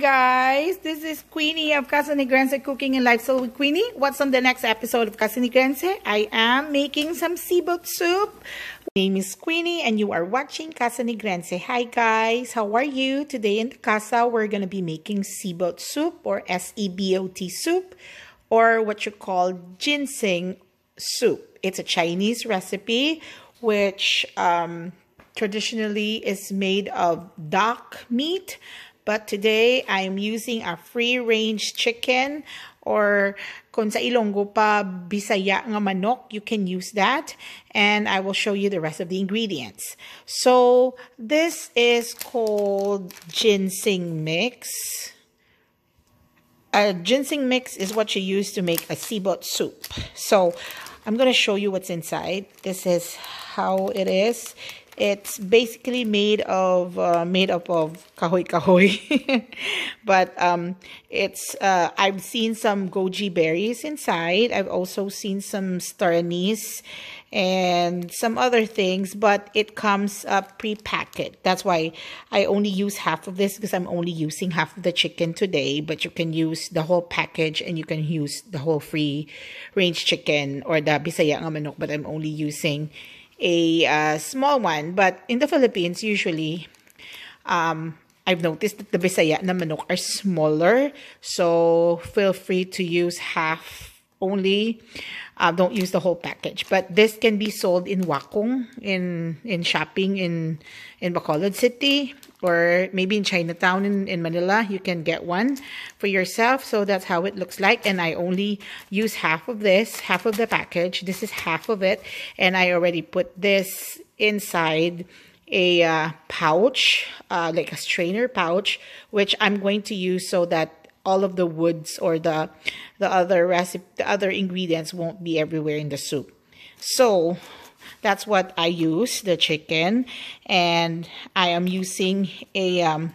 guys, this is Quennie of Casa Negrense Cooking and Lifestyle with Quennie. What's on the next episode of Casa Negrense? I am making some Sebot soup. My name is Quennie and you are watching Casa Negrense. Hi guys, how are you? Today in the casa, we're going to be making Sebot soup or S-E-B-O-T soup or what you call ginseng soup. It's a Chinese recipe which um, traditionally is made of duck meat but today, I'm using a free-range chicken or kung sa Ilonggo pa Bisaya nga manok, you can use that. And I will show you the rest of the ingredients. So, this is called ginseng mix. A ginseng mix is what you use to make a Sebot soup. So, I'm going to show you what's inside. This is how it is. It's basically made of uh, made up of kahoy kahoy, but um, it's uh, I've seen some goji berries inside. I've also seen some star anise and some other things, but it comes uh, pre-packed. That's why I only use half of this because I'm only using half of the chicken today, but you can use the whole package and you can use the whole free range chicken or the bisaya manok, but I'm only using a uh, small one. But in the Philippines, usually, um, I've noticed that the Bisaya na manok are smaller. So feel free to use half only. Uh, don't use the whole package. But this can be sold in Wakong, in, in shopping in, in Bacolod City or maybe in Chinatown in, in Manila, you can get one for yourself. So that's how it looks like. And I only use half of this, half of the package. This is half of it. And I already put this inside a uh, pouch, uh, like a strainer pouch, which I'm going to use so that all of the woods or the the other recipe, the other ingredients won't be everywhere in the soup. So that's what I use, the chicken. And I am using a um,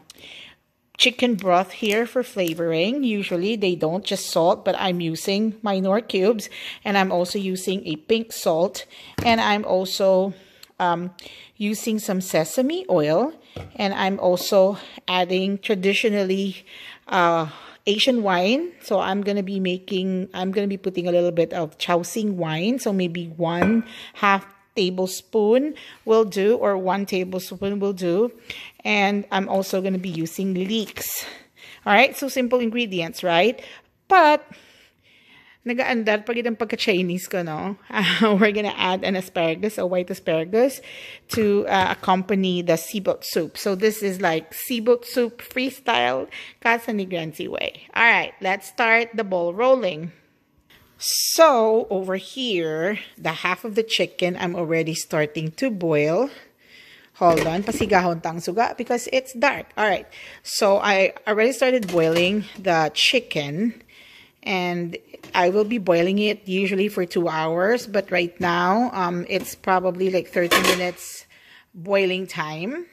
chicken broth here for flavoring. Usually they don't just salt, but I'm using my Knorr cubes. And I'm also using a pink salt. And I'm also um, using some sesame oil. And I'm also adding traditionally uh, Asian wine. So I'm going to be making, I'm going to be putting a little bit of Shaoxing wine. So maybe one half tablespoon will do or one tablespoon will do. And I'm also going to be using leeks. All right, so simple ingredients, right? But nagaandar pag itong pagka-Chinese ko, no? Uh, we're gonna add an asparagus, a white asparagus, to uh, accompany the Sebot soup. So this is like Sebot soup freestyle Casa Negrense way. All right, let's start the ball rolling. So over here, the half of the chicken I'm already starting to boil. Hold on, pasigahon tang suga because it's dark. All right, so I already started boiling the chicken and I will be boiling it usually for two hours. But right now, um, it's probably like 30 minutes boiling time.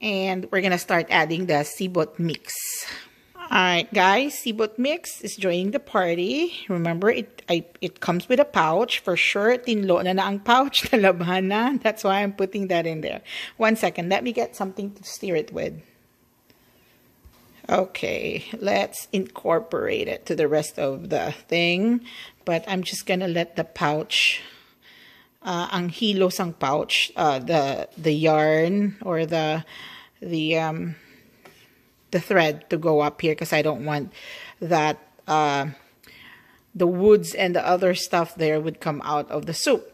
And we're to start adding the Sebot mix. Alright guys, Sebot Mix is joining the party. Remember, it I, it comes with a pouch. For sure, tinlo na na ang pouch, nalabhan na. That's why I'm putting that in there. One second, let me get something to stir it with. Okay, let's incorporate it to the rest of the thing. But I'm just gonna let the pouch, uh, ang hilo sang pouch, uh, the the yarn or the the um the thread to go up here because I don't want that uh, the woods and the other stuff there would come out of the soup.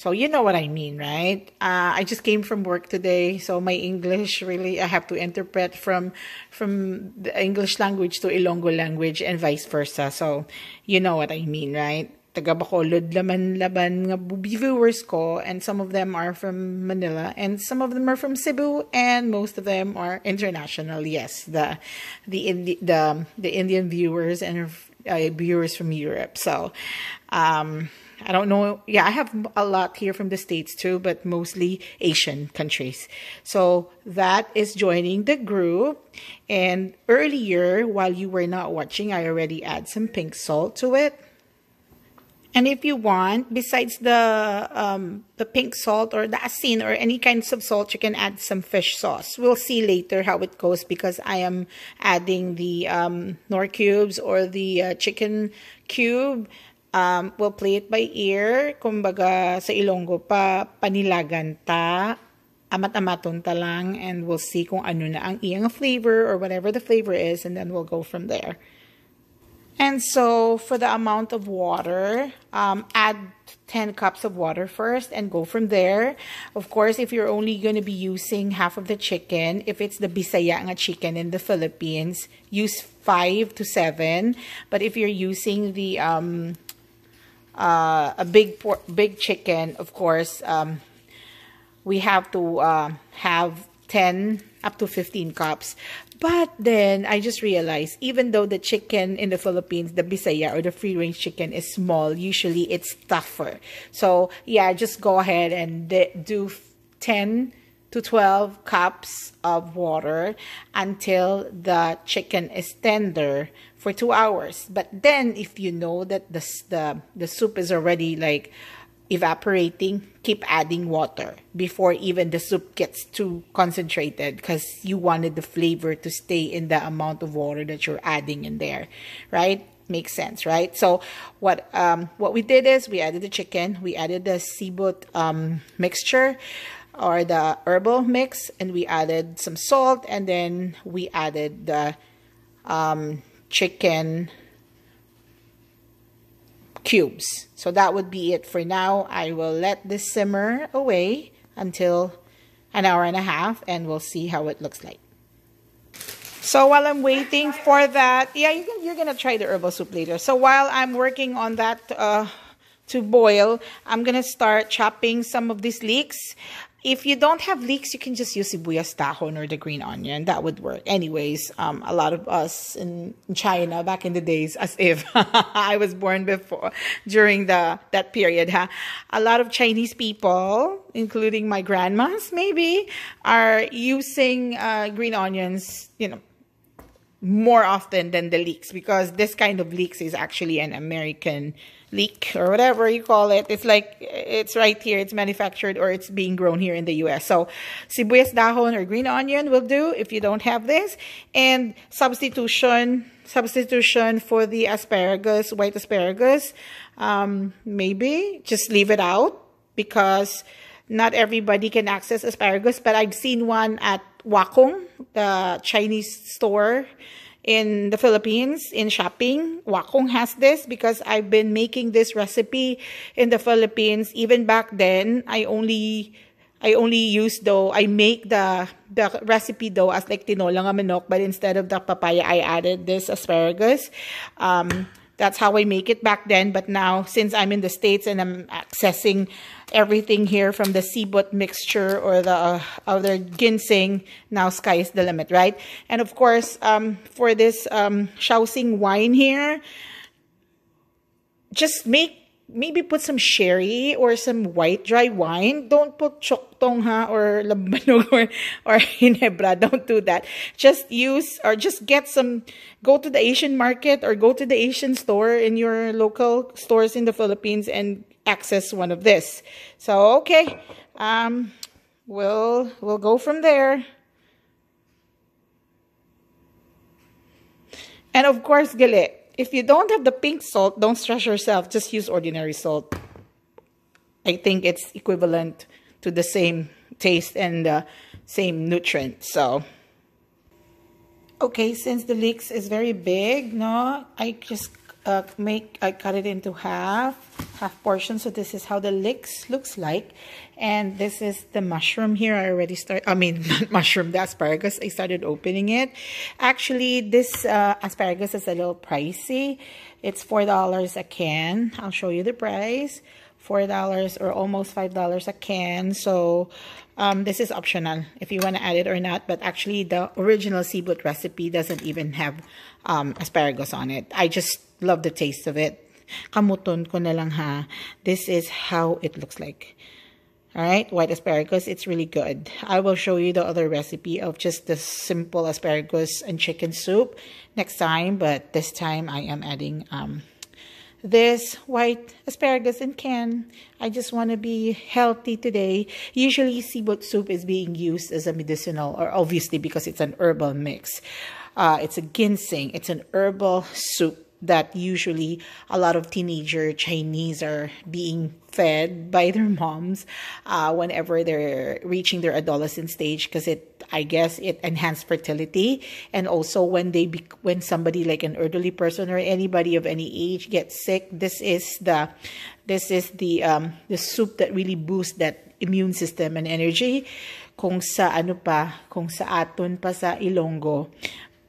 So you know what I mean, right? Uh, I just came from work today, so my English really I have to interpret from from the English language to Ilonggo language and vice versa. So you know what I mean, right? taga Bacolod laman laban nga viewers ko and some of them are from Manila and some of them are from Cebu and most of them are international yes the the the the Indian viewers and uh, viewers from Europe so um I don't know. Yeah, I have a lot here from the States too, but mostly Asian countries. So that is joining the group. And earlier, while you were not watching, I already add some pink salt to it And if you want, besides the um, the pink salt or the asin or any kinds of salt, you can add some fish sauce. We'll see later how it goes because I am adding the um, Knorr cubes or the uh, chicken cube. Um, we'll play it by ear. Kumbaga sa Ilonggo pa panilagan ta. Amat-amaton ta lang and we'll see kung ano na ang iyang flavor or whatever the flavor is and then we'll go from there. And so for the amount of water, um, add 10 cups of water first and go from there. Of course, if you're only going to be using half of the chicken, if it's the Bisaya nga chicken in the Philippines, use 5 to 7. But if you're using the um, uh, a big big chicken, of course, um, we have to uh, have 10 up to 15 cups. But then I just realized, even though the chicken in the Philippines, the Bisaya or the free range chicken is small, usually it's tougher. So yeah, just go ahead and do 10 to 12 cups of water until the chicken is tender for two hours. But then if you know that the, the, the soup is already like evaporating, keep adding water before even the soup gets too concentrated because you wanted the flavor to stay in the amount of water that you're adding in there, right? Makes sense, right? So what um, what we did is we added the chicken, we added the Sebot um, mixture or the herbal mix, and we added some salt, and then we added the um, chicken cubes. So that would be it for now. I will let this simmer away until an hour and a half and we'll see how it looks like. So while I'm waiting for that, yeah, you can, you're going to try the herbal soup later. So while I'm working on that uh, to boil, I'm going to start chopping some of these leeks. If you don't have leeks, you can just use sibuyas dahon or the green onion. That would work. Anyways, um, a lot of us in China back in the days, as if I was born before, during the that period, huh? a lot of Chinese people, including my grandmas, maybe, are using uh, green onions, you know, more often than the leeks because this kind of leeks is actually an American leek or whatever you call it. It's like it's right here. It's manufactured or it's being grown here in the U.S. So sibuyas dahon or green onion will do if you don't have this. And substitution substitution for the asparagus, white asparagus, um, maybe just leave it out because not everybody can access asparagus. But I've seen one at Wakong, the Chinese store in the Philippines in shopping. Wakong has this because I've been making this recipe in the Philippines. Even back then, I only I only use though I make the the recipe though as like tinolang manok, but instead of the papaya, I added this asparagus. Um, that's how I make it back then. But now, since I'm in the States and I'm accessing everything here from the Sebot mixture or the uh, other ginseng, now sky is the limit, right? And of course, um, for this um, Shaoxing wine here, just make maybe put some sherry or some white dry wine. Don't put choktong ha or lambanog or, or ginebra. Don't do that. Just use or just get some, go to the Asian market or go to the Asian store in your local stores in the Philippines and access one of this. So, okay, um, we'll, we'll go from there. And of course, gali. If you don't have the pink salt, don't stress yourself. Just use ordinary salt. I think it's equivalent to the same taste and the same nutrient. So, okay, since the leeks is very big, no, I just uh, make I cut it into half half portion so this is how the leeks looks like. And this is the mushroom here. I already start I mean mushroom the asparagus. I started opening it. Actually this uh, asparagus is a little pricey. It's four dollars a can. I'll show you the price. Four dollars or almost five dollars a can. So um, this is optional if you want to add it or not. But actually the original Sebot recipe doesn't even have um, asparagus on it. I just love the taste of it. Kamuton ko na lang ha. This is how it looks like. Alright, white asparagus, it's really good. I will show you the other recipe of just the simple asparagus and chicken soup next time, but this time I am adding um, this white asparagus in can. I just want to be healthy today. Usually Sebot soup is being used as a medicinal or obviously because it's an herbal mix. Uh, it's a ginseng. It's an herbal soup that usually a lot of teenager Chinese are being fed by their moms uh, whenever they're reaching their adolescent stage because it I guess it enhances fertility. And also when they be, when somebody like an elderly person or anybody of any age gets sick this is the this is the um the soup that really boosts that immune system and energy. Kung sa ano pa kung sa aton pa sa Ilonggo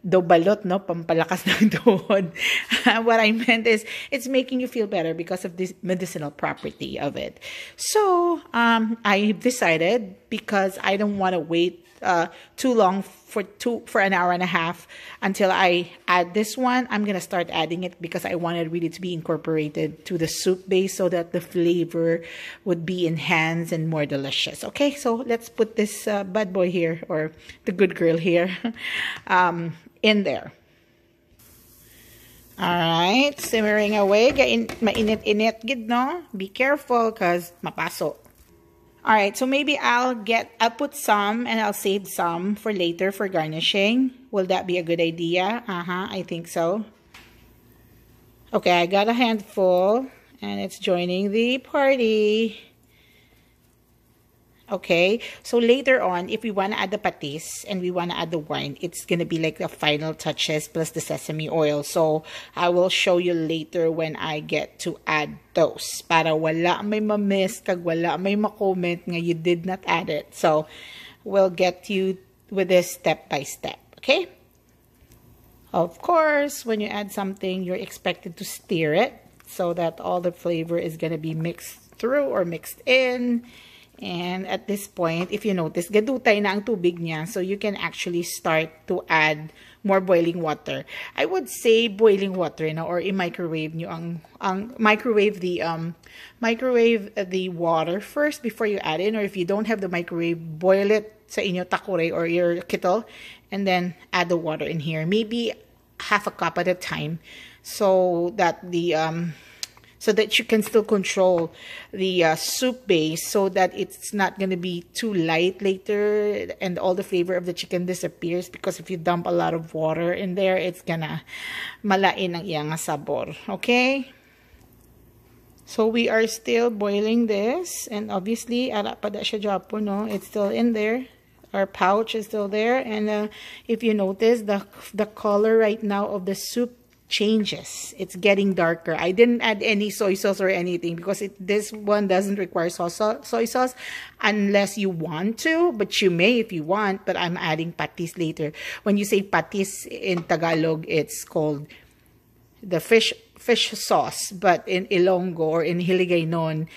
do balot, no? Pampalakas ng tuhod. what I meant is it's making you feel better because of this medicinal property of it. So um, I decided because I don't want to wait uh, too long for two for an hour and a half until I add this one. I'm gonna start adding it because I wanted really to be incorporated to the soup base so that the flavor would be enhanced and more delicious. Okay, so let's put this uh, bad boy here or the good girl here. um, in there. Alright, simmering away. Gain, mainit-init gid, no? Be careful because mapaso. Alright, so maybe I'll get, I'll put some and I'll save some for later for garnishing. Will that be a good idea? Uh-huh, I think so. Okay, I got a handful and it's joining the party. Okay, so later on, if we want to add the patis and we want to add the wine, it's going to be like the final touches plus the sesame oil. So I will show you later when I get to add those. Para wala may ma-miss, kag wala may ma-comment nga you did not add it. So we'll get you with this step by step. Okay? Of course, when you add something, you're expected to stir it so that all the flavor is going to be mixed through or mixed in and at this point, if you notice, gadutay na ang tubig niya. So you can actually start to add more boiling water. I would say boiling water know, or i-microwave nyo ang, ang microwave the um microwave the water first before you add in or if you don't have the microwave, boil it sa inyo takore or your kettle and then add the water in here. Maybe half a cup at a time so that the um so that you can still control the uh, soup base so that it's not going to be too light later and all the flavor of the chicken disappears because if you dump a lot of water in there, it's gonna malain ang iyang sabor. Okay? So we are still boiling this and obviously ara pa siya japo, no? It's still in there. Our pouch is still there and uh, if you notice the the color right now of the soup changes. It's getting darker. I didn't add any soy sauce or anything because it, this one doesn't require soy sauce unless you want to, but you may if you want, but I'm adding patis later. When you say patis in Tagalog, it's called the fish fish sauce, but in Ilonggo or in Hiligaynon,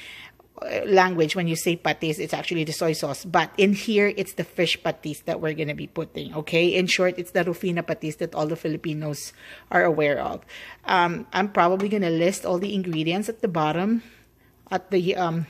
language when you say patis it's actually the soy sauce. But in here it's the fish patis that we're going to be putting okay? In short it's the rufina patis that all the filipinos are aware of. Um, i'm probably going to list all the ingredients at the bottom at the um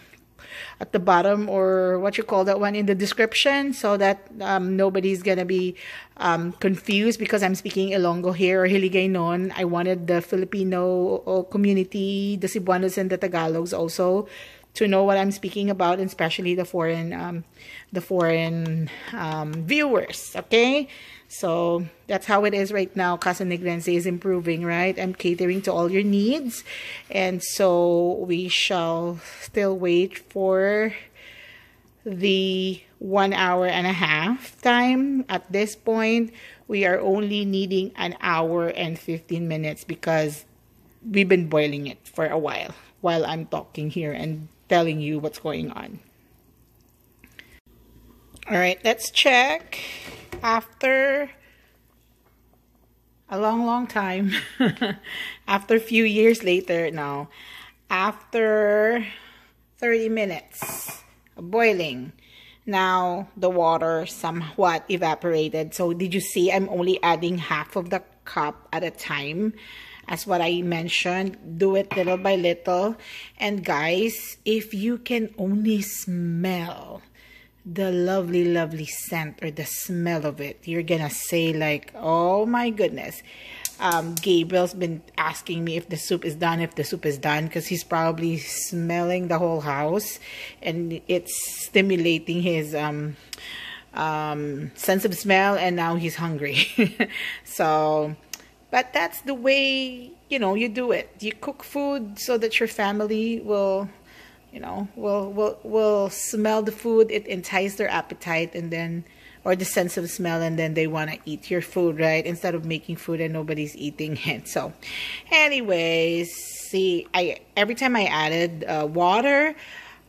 at the bottom or what you call that one in the description so that um, nobody's gonna be um, confused because I'm speaking Ilonggo here or Hiligaynon. I wanted the Filipino uh, community, the Cebuanos and the Tagalogs also to know what I'm speaking about, and especially the foreign um, the foreign um, viewers. Okay, so that's how it is right now. Casa Negrense is improving, right? I'm catering to all your needs, and so we shall still wait for the one hour and a half time. At this point, we are only needing an hour and 15 minutes because we've been boiling it for a while while I'm talking here and telling you what's going on. All right, let's check after a long, long time, after a few years later now, after 30 minutes of boiling, now the water somewhat evaporated. So did you see I'm only adding half of the cup at a time? As what I mentioned, do it little by little. And guys, if you can only smell the lovely, lovely scent or the smell of it. You're gonna say like, oh my goodness. Um, Gabriel's been asking me if the soup is done, if the soup is done, because he's probably smelling the whole house and it's stimulating his um, um, sense of smell and now he's hungry. so, but that's the way, you know, you do it. You cook food so that your family will you know will will will smell the food. It entices their appetite and then or the sense of smell and then they want to eat your food right? Instead of making food and nobody's eating it. So anyways see i every time i added uh, water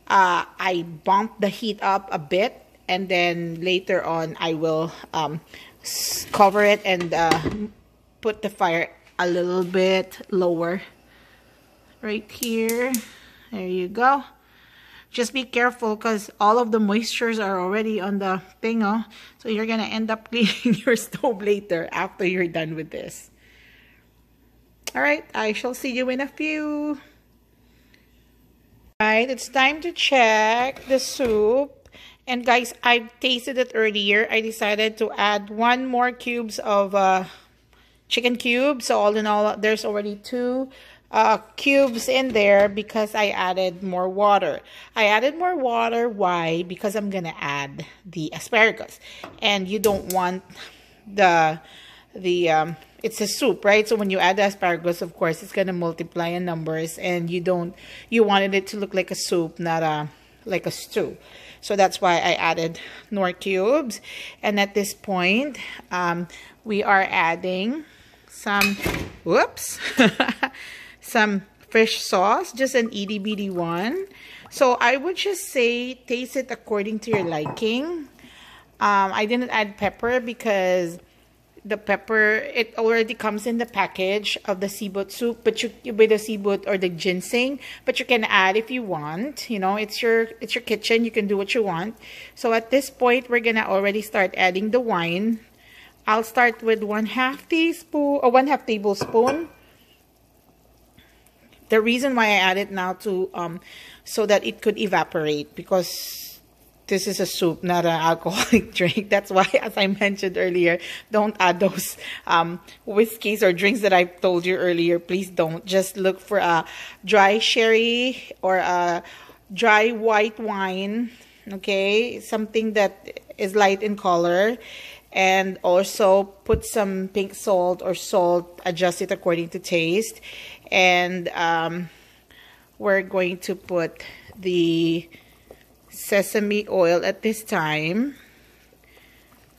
uh, i bumped the heat up a bit and then later on i will um, cover it and uh, put the fire a little bit lower right here there you go just be careful because all of the moistures are already on the thing, oh. So you're to end up cleaning your stove later after you're done with this. Alright, I shall see you in a few. Alright, it's time to check the soup. And guys, I tasted it earlier. I decided to add one more cubes of uh, chicken cubes. So all in all, there's already two uh, cubes in there because I added more water. I added more water. Why? Because I'm going to add the asparagus. And you don't want the, the um, it's a soup, right? So when you add the asparagus, of course, it's going to multiply in numbers. And you don't, you wanted it to look like a soup, not a, like a stew. So that's why I added more cubes. And at this point, um, we are adding some, whoops, some fish sauce, just an itty bitty one. So I would just say taste it according to your liking. Um, I didn't add pepper because the pepper it already comes in the package of the seafood soup but you with the seafood or the ginseng but you can add if you want you know it's your it's your kitchen you can do what you want so at this point we're gonna already start adding the wine i'll start with one half teaspoon or one half tablespoon the reason why I add it now to um so that it could evaporate because this is a soup, not an alcoholic drink. That's why, as I mentioned earlier, don't add those um, whiskeys or drinks that I told you earlier. Please don't. Just look for a dry sherry or a dry white wine, okay? Something that is light in color. And also put some pink salt or salt, adjust it according to taste. And um, we're going to put the sesame oil at this time.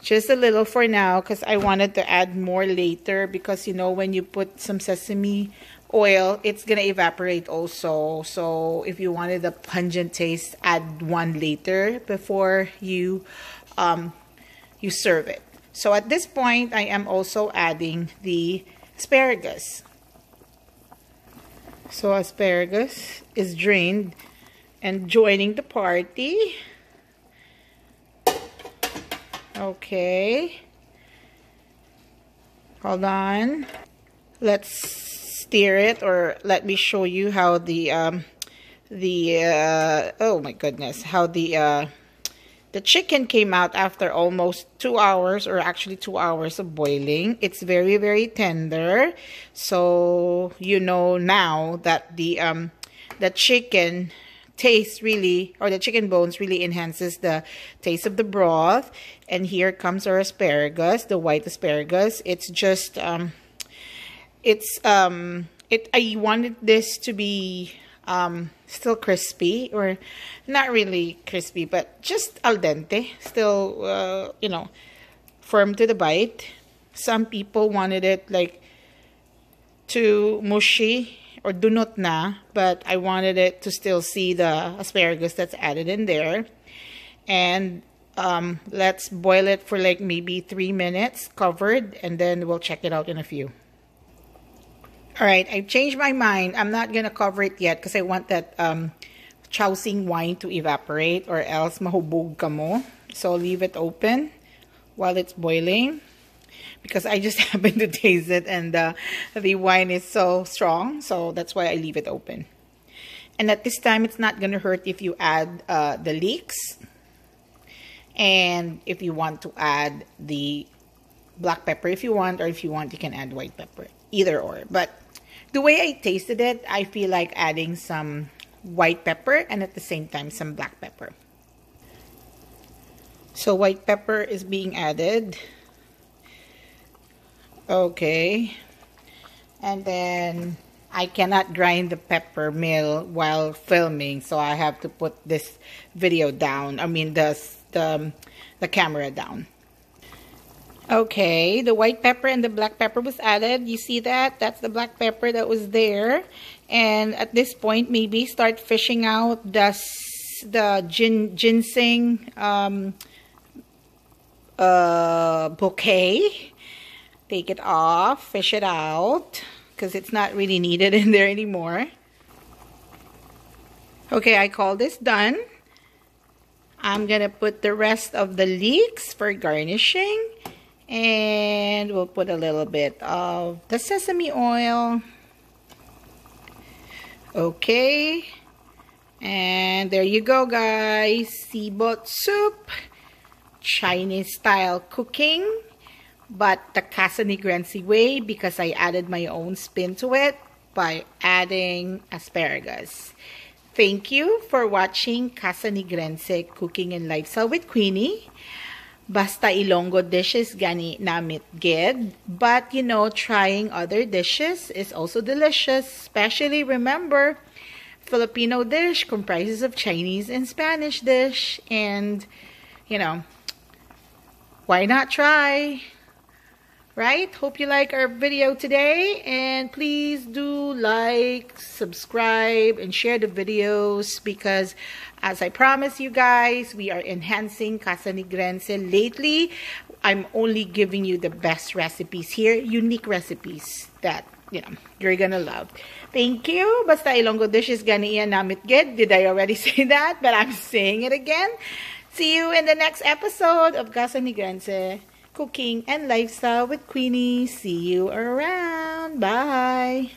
Just a little for now because I wanted to add more later because you know when you put some sesame oil it's gonna evaporate also. So if you wanted a pungent taste add one later before you um, you serve it so at this point I am also adding the asparagus so asparagus is drained and joining the party. Okay. Hold on. Let's stir it or let me show you how the um the uh oh my goodness, how the uh the chicken came out after almost two hours or actually two hours of boiling. It's very, very tender. So you know now that the um the chicken taste really or the chicken bones really enhances the taste of the broth. And here comes our asparagus, the white asparagus. It's just um it's um it I wanted this to be um still crispy or not really crispy but just al dente still uh, you know firm to the bite. Some people wanted it like too mushy or dunot na but I wanted it to still see the asparagus that's added in there. And um, let's boil it for like maybe three minutes covered and then we'll check it out in a few all right, I've changed my mind. I'm not going to cover it yet because I want that um, Shaoxing wine to evaporate or else mahubog ka mo. So leave it open while it's boiling because I just happened to taste it and uh, the wine is so strong. So that's why I leave it open. And at this time, it's not going to hurt if you add uh, the leeks. And if you want to add the black pepper if you want, or if you want, you can add white pepper. Either or. But the way I tasted it, I feel like adding some white pepper and at the same time some black pepper. So white pepper is being added. Okay. And then I cannot grind the pepper mill while filming, so I have to put this video down. I mean the the the camera down. Okay, the white pepper and the black pepper was added. You see that? That's the black pepper that was there. And at this point, maybe start fishing out the the gin, ginseng um, uh, bouquet. Take it off, fish it out, because it's not really needed in there anymore. Okay, I call this done. I'm going to put the rest of the leeks for garnishing. And we'll put a little bit of the sesame oil. Okay. And there you go, guys. Sebot soup. Chinese style cooking. But the Casa Negrense way because I added my own spin to it by adding asparagus. Thank you for watching Casa Negrense Cooking and Lifestyle with Quennie. Basta Ilonggo dishes gani namit gid. But, you know, trying other dishes is also delicious. Especially, remember, Filipino dish comprises of Chinese and Spanish dish. And, you know, why not try? right? Hope you like our video today. And please do like, subscribe, and share the videos because as I promised you guys, we are enhancing Casa Negrense lately. I'm only giving you the best recipes here, unique recipes that, you know, you're gonna love. Thank you. Basta Ilonggo dishes gani yan namit gid. Did I already say that? But I'm saying it again. See you in the next episode of Casa Negrense cooking and lifestyle with Quennie. See you around. Bye.